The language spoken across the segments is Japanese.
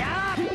Yeah.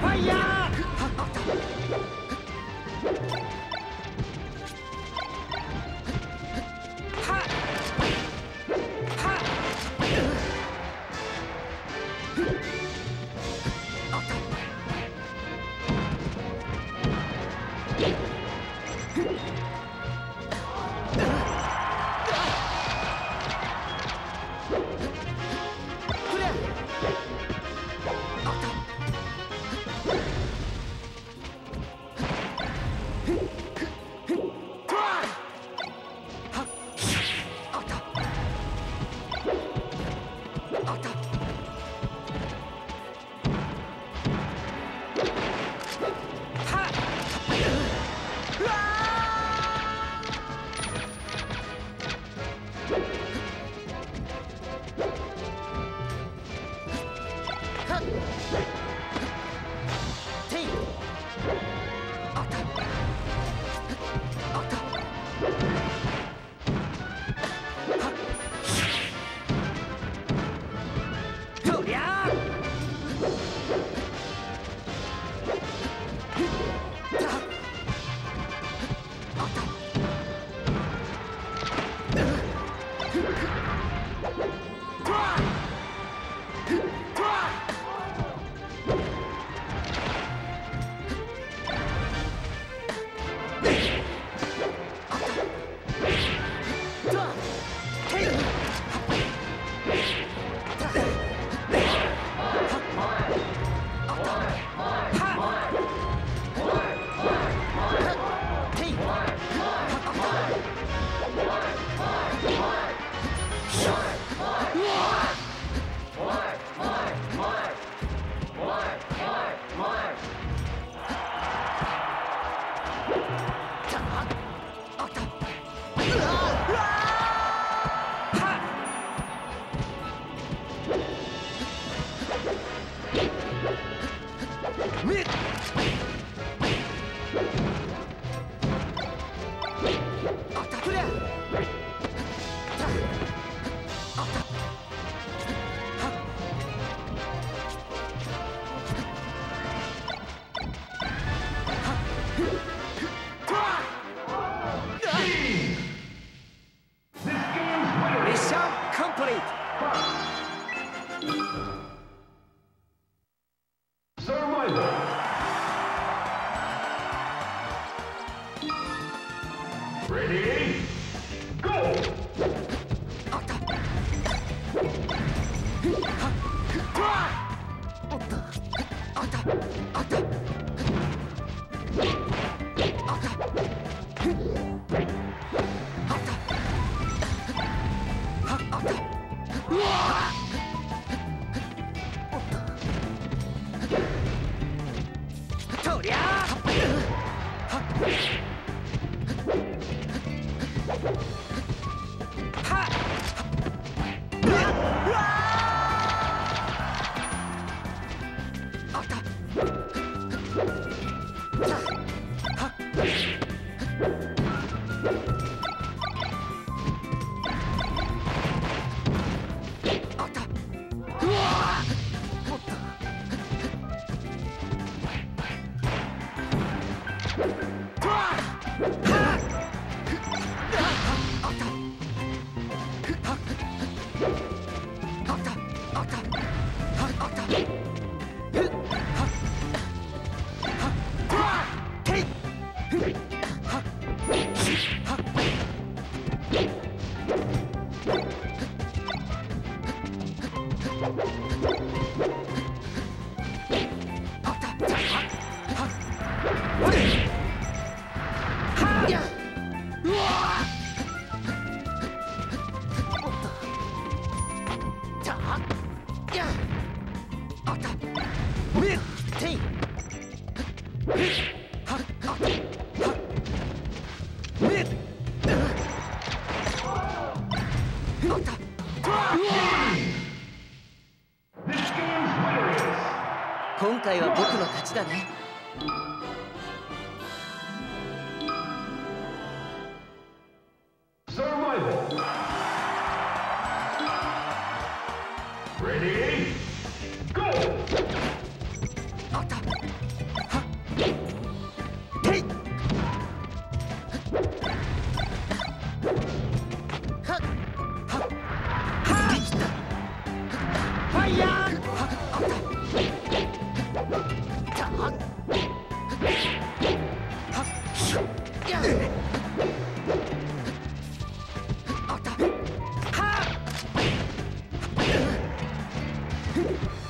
Vai! you 今回は僕の勝ちだね。you